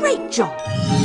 Great job!